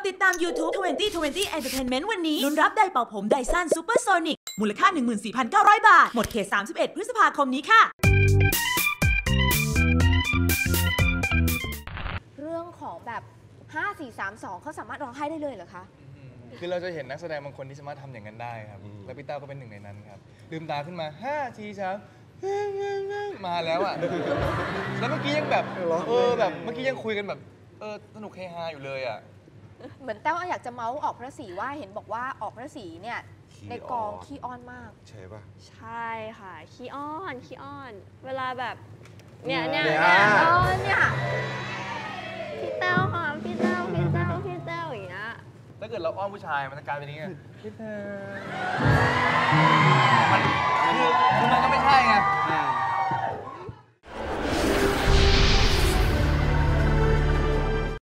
ดติดตาม YouTube 2020 Entertainment วันนี้ลุ้นรับไดร์เป่าผมไดซันซูเปอร์โซนิกมูลค่า 14,900 บาท หมดเขต 31 พฤษภาคมนี้ค่ะ เรื่องของแบบ 5 4 3 2 เขาสามารถร้องไห้ได้เลยเหรอคะ คือเราจะเห็นนักแสดงบางคนที่สามารถทำอย่างนั้นได้ครับ แล้วพี่เต้าก็เป็นหนึ่งในนั้นครับ ลืมตาขึ้นมา 5 ทีช้ามาแล้วอะ แล้วเมื่อกี้ยังแบบ เออแบบเมื่อกี้ยังคุยกันแบบ เออสนุกเฮฮาอยู่เลยอะ เหมือนแต้วอยากจะเมาส์ออกพระศรีว่าเห็นบอกว่าออกพระศรีเนี่ยขี้ในกองอ่อนขี้อ้อนมาก ใช่ป่ะ ใช่ค่ะขี้อ้อนขี้อ้อน เวลาแบบเนี่ยเนี่ยเนี่ยเนี่ยเออเนี่ยพี่เต้าค่ะพี่เต้าพี่เต้าพี่เต้าอย่างเงี้ยถ้าเกิดเราอ้อนผู้ชายมันจะกลายเป็นอย่างนี้ไงพี่เธอ